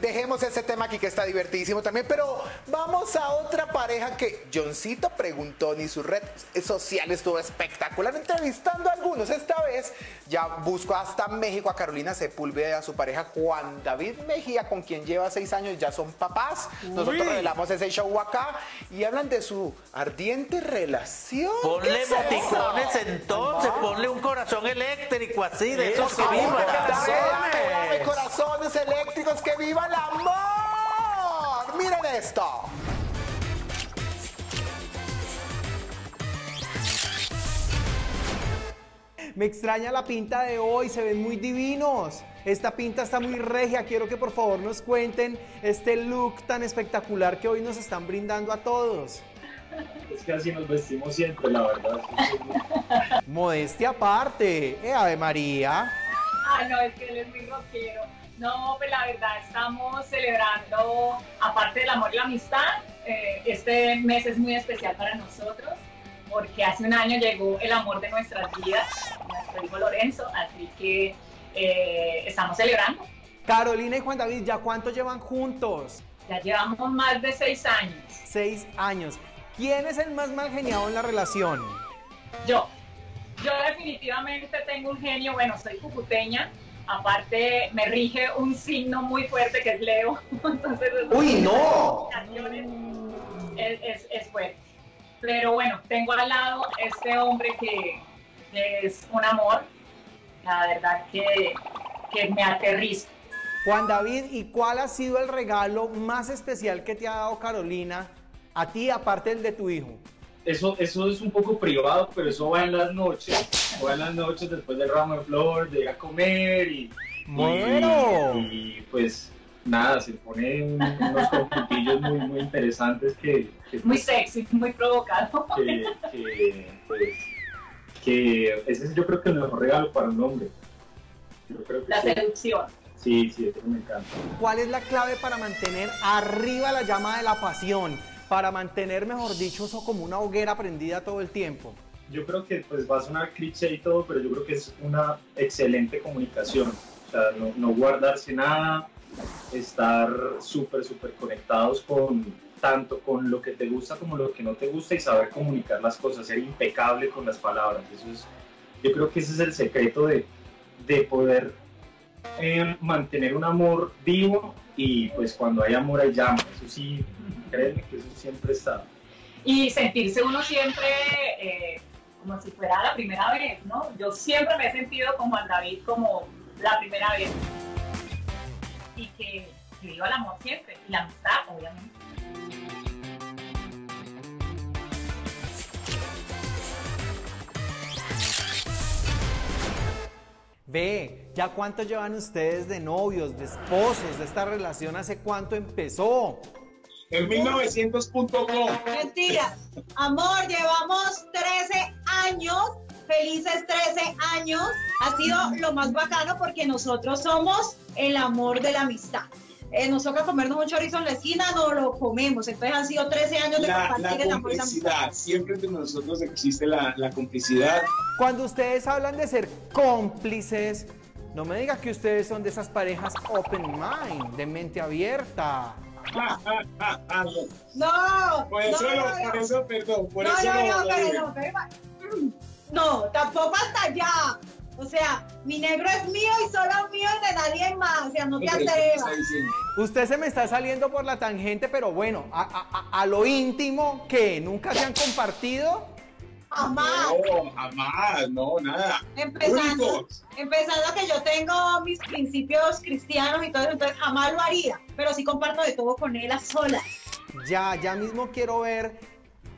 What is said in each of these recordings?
Dejemos ese tema aquí que está divertidísimo también, pero vamos a otra pareja que Johncito preguntó ni su red social estuvo espectacular entrevistando a algunos. Esta vez ya busco hasta México a Carolina Sepúlveda, a su pareja Juan David Mejía, con quien lleva seis años, ya son papás. Nosotros revelamos ese show acá y hablan de su ardiente relación. Ponle es emoticones eso? entonces, ponle un corazón eléctrico así, de esos que vivan. corazones. eléctricos, que viva el amor. Miren esto. Me extraña la pinta de hoy, se ven muy divinos. Esta pinta está muy regia. Quiero que por favor nos cuenten este look tan espectacular que hoy nos están brindando a todos. Es que así nos vestimos siempre, la verdad. Modestia aparte. Eh, Ave María. Ah, no, es que él es muy rockero. No, pues la verdad, estamos celebrando, aparte del amor y la amistad, eh, este mes es muy especial para nosotros, porque hace un año llegó el amor de nuestras vidas, nuestro hijo Lorenzo, así que eh, estamos celebrando. Carolina y Juan David, ¿ya cuánto llevan juntos? Ya llevamos más de seis años. Seis años. ¿Quién es el más mal geniado en la relación? Yo, yo definitivamente tengo un genio, bueno, soy cucuteña, aparte me rige un signo muy fuerte que es Leo, entonces... ¡Uy, no! Es, es, es fuerte. Pero bueno, tengo al lado este hombre que, que es un amor, la verdad que, que me aterriza. Juan David, ¿y cuál ha sido el regalo más especial que te ha dado Carolina a ti, aparte del de tu hijo? Eso, eso es un poco privado, pero eso va en las noches. Va en las noches después del ramo de flor, de ir a comer y. ¡Bueno! Y, y, pues nada, se ponen unos conjuntillos muy, muy interesantes que. que Muy sexy, muy provocado. que, que, pues, que ese es yo creo que el mejor regalo para un hombre. Yo creo que La sí. seducción. Sí, sí, eso me encanta. ¿Cuál es la clave para mantener arriba la llama de la pasión? Para mantener, mejor dicho, eso como una hoguera prendida todo el tiempo. Yo creo que pues va a sonar cliché y todo, pero yo creo que es una excelente comunicación. O sea, no, guardarse nada, estar súper, súper conectados con tanto con lo que te gusta como lo que no te gusta y saber comunicar las cosas, ser impecable con las palabras. Eso es, yo creo que ese es el secreto de, de poder eh, mantener un amor vivo y pues cuando hay amor hay llama. Eso sí, créeme que eso siempre está. Y sentirse uno siempre eh, como si fuera la primera vez, ¿no? Yo siempre me he sentido con Juan David como la primera vez. Y que, que viva el amor siempre, y la amistad, obviamente. Ve, ¿ya cuánto llevan ustedes de novios, de esposos, de esta relación? ¿Hace cuánto empezó? El 1900.com. Mentiras. Amor, llevamos 13 años, felices 13 años. Ha sido lo más bacano porque nosotros somos el amor de la amistad. Eh, nos toca comernos un chorizo en la esquina, no lo comemos. Entonces han sido 13 años de La, compartir la el amor y la amistad. complicidad. Siempre entre nosotros existe la, la complicidad. Cuando ustedes hablan de ser cómplices, no me digas que ustedes son de esas parejas open mind, de mente abierta. No. No, Por eso, no, no, no, por no. eso, perdón, por no, eso no, no, no, pero no, no, pero- no, tampoco hasta allá. O sea, mi negro es mío y solo mío y de nadie más. O sea, no te Pero, ¿qué atrevas. Usted se me está saliendo por la tangente, pero bueno, a- a- a lo íntimo que nunca se han compartido. Jamás. No, jamás, no, nada. Empezando, empezando que yo tengo mis principios cristianos y todo eso, entonces jamás lo haría. Pero sí comparto de todo con él a solas. Ya, ya mismo quiero ver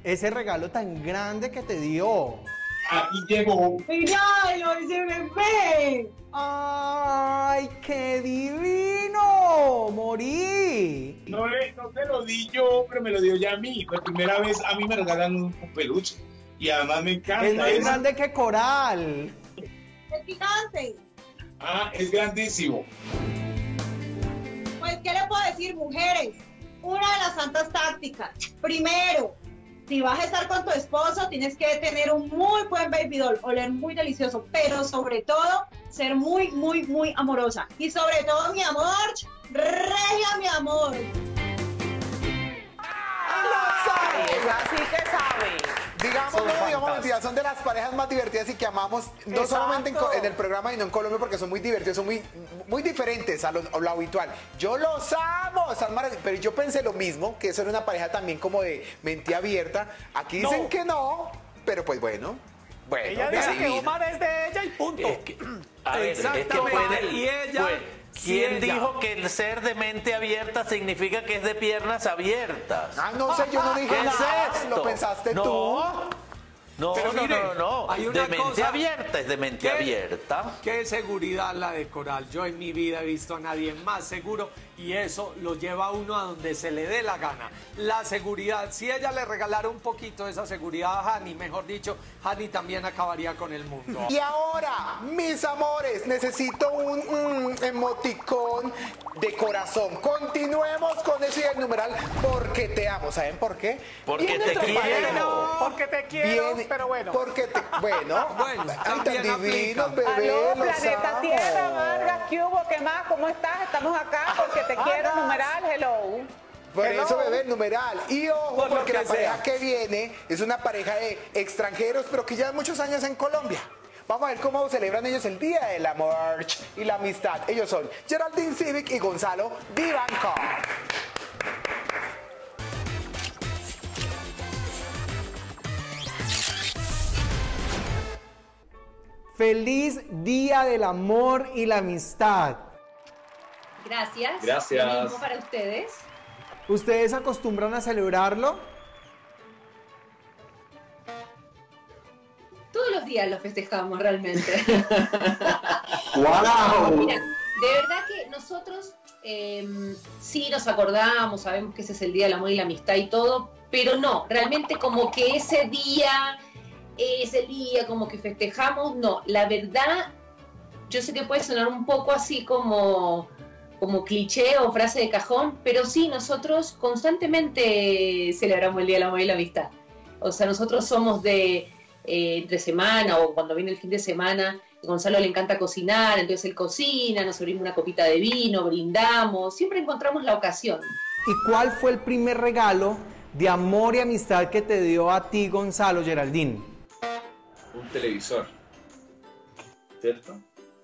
ese regalo tan grande que te dio. Aquí llegó. ¡Míralo, ese bebé! ¡Ay, qué divino! ¡Morí! No, le, no te lo di yo, pero me lo dio ya a mí. Por primera vez a mí me regalan un, un peluche. Y además me encanta. Es más es- grande que coral. Es gigante. ah, es grandísimo. Pues, ¿qué le puedo decir, mujeres? Una de las santas tácticas. Primero, si vas a estar con tu esposo, tienes que tener un muy buen baby doll, oler muy delicioso, pero sobre todo, ser muy, muy, muy amorosa. Y sobre todo, mi amor, regia, mi amor. Ay, esa sí que sabe. Digamos, Son no digamos fantásticos. mentiras, son de las parejas más divertidas y que amamos, no Exacto. solamente en, el programa, sino en Colombia, porque son muy divertidos, son muy, muy diferentes a lo, a lo habitual. Yo los amo, están maravillosos, pero yo pensé lo mismo, que eso era una pareja también como de mente abierta. Aquí dicen No. que no, pero pues bueno. Bueno, Ella dice que. Omar es de ella y punto. Es que- a ver, es que Exactamente. puede- Y ella, puede- ¿Quién dijo que el ser de mente abierta significa que es de piernas abiertas? Ah, no sé, yo no dije ¿Qué es nada, esto? lo pensaste no. tú. No, Pero no, mire, no, no, hay De una mente cosa- abierta es de mente ¿Qué? abierta. Qué seguridad la de Coral. Yo en mi vida he visto a nadie más seguro y eso lo lleva a uno a donde se le dé la gana. La seguridad, si ella le regalara un poquito de esa seguridad a Hani, mejor dicho, Hani también acabaría con el mundo. Y ahora, mis amores, necesito un mm, emoticón de corazón. Continuemos con ese del numeral porque te amo. ¿Saben por qué? Porque Viene te quiero. Porque te quiero, Viene- pero bueno. Porque te, bueno, Bueno, ay, tan divinos, aplica. bebé, Aló, los planeta amo. Tierra, Vargas, ¿qué hubo? ¿Qué más? ¿Cómo estás? Estamos acá porque te quiero, numeral, hello. Por Hello. eso, bebé, numeral. Y ojo, Por lo porque que la pareja sea. que viene es una pareja de extranjeros, pero que llevan muchos años en Colombia. Vamos a ver cómo celebran ellos el Día del Amor y la Amistad. Ellos son Geraldine Civic y Gonzalo Vivanco. Feliz Día del Amor y la Amistad. Gracias. Gracias. Lo mismo para ustedes. ¿Ustedes acostumbran a celebrarlo? Todos los días lo festejamos realmente. ¡Wow! Mira, de verdad que nosotros eh, sí nos acordamos, sabemos que ese es el Día del Amor y la Amistad y todo, pero no, realmente como que ese día, ese día como que festejamos, no, la verdad, yo sé que puede sonar un poco así como, como cliché o frase de cajón, pero sí, nosotros constantemente celebramos el Día del Amor y la Amistad. O sea, nosotros somos de eh, entre semana o cuando viene el fin de semana, Gonzalo le encanta cocinar, entonces él cocina, nos servimos una copita de vino, brindamos, siempre encontramos la ocasión. ¿Y cuál fue el primer regalo de amor y amistad que te dio a ti, Gonzalo Geraldine? Un televisor. ¿Cierto?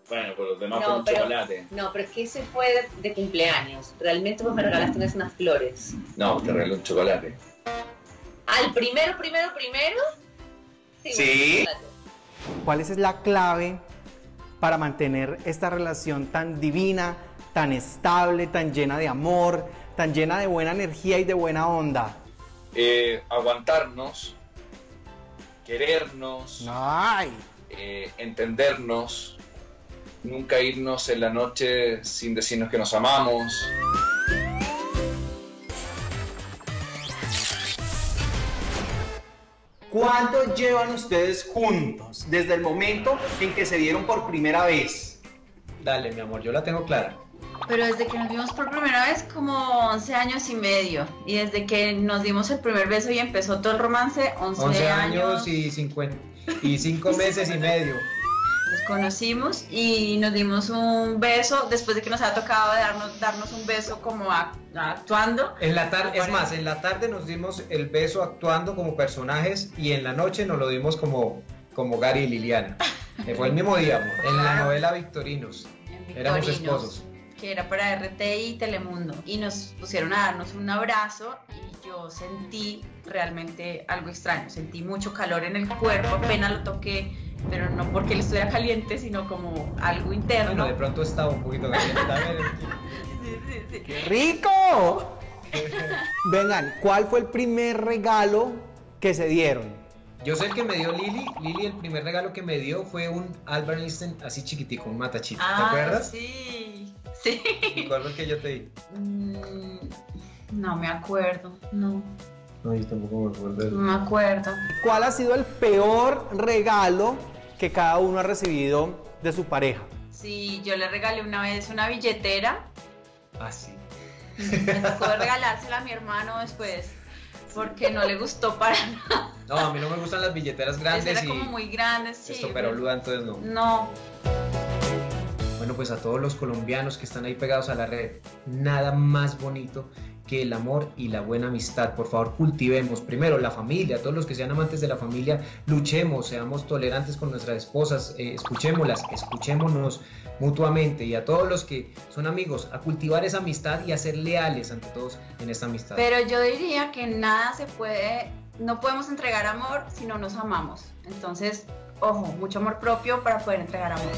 Bueno, por los demás No, por un pero- chocolate. No, pero es que ese fue de, de cumpleaños. Realmente vos me regalaste unas, unas flores. No, te regalé un chocolate. Al primero, primero, primero. Sí. ¿Cuál es la clave para mantener esta relación tan divina, tan estable, tan llena de amor, tan llena de buena energía y de buena onda? Eh, aguantarnos, querernos, ¡Ay! eh, entendernos, nunca irnos en la noche sin decirnos que nos amamos. ¿Cuánto llevan ustedes juntos desde el momento en que se dieron por primera vez? Dale, mi amor, yo la tengo clara. Pero desde que nos vimos por primera vez, como 11 años y medio. Y desde que nos dimos el primer beso y empezó todo el romance, 11, 11 años. años y 50 y 5 meses y medio. Nos conocimos y nos dimos un beso después de que nos había tocado darnos, darnos un beso como a- actuando. En la tarde, es más, en la tarde nos dimos el beso actuando como personajes y en la noche nos lo dimos como, como Gary y Liliana. Fue el mismo día, amor, en la novela Victorinos. en Éramos Victorinos, esposos. Que era para RTI y Telemundo. Y nos pusieron a darnos un abrazo y yo sentí realmente algo extraño. Sentí mucho calor en el cuerpo, apenas lo toqué, pero no porque él estuviera caliente, sino como algo interno. Bueno, de pronto estaba un poquito caliente también. Sí, sí, sí. ¡Qué rico! Vengan, ¿cuál fue el primer regalo que se dieron? Yo sé el que me dio Lili. Lili, el primer regalo que me dio fue un Albert Einstein así chiquitico, un matachito. ¿Te Ah, acuerdas? Sí, sí. ¿Y cuál fue el que yo te di? Mm, No me acuerdo, no, No, yo tampoco me acuerdo. de eso. no me acuerdo. ¿Cuál ha sido el peor regalo que cada uno ha recibido de su pareja? Sí, yo le regalé una vez una billetera. Ah, sí. Me tocó regalársela a mi hermano después porque no le gustó para nada. No, a mí no me gustan las billeteras grandes Era y como muy grande, sí. esto pero boluda, entonces no. No, Bueno, pues a todos los colombianos que están ahí pegados a la red, nada más bonito que el amor y la buena amistad. Por favor, cultivemos primero la familia, todos los que sean amantes de la familia, luchemos, seamos tolerantes con nuestras esposas, eh, escuchémoslas, escuchémonos mutuamente y a todos los que son amigos, a cultivar esa amistad y a ser leales ante todos en esta amistad. Pero yo diría que nada se puede, no podemos entregar amor si no nos amamos. Entonces, ojo, mucho amor propio para poder entregar amor.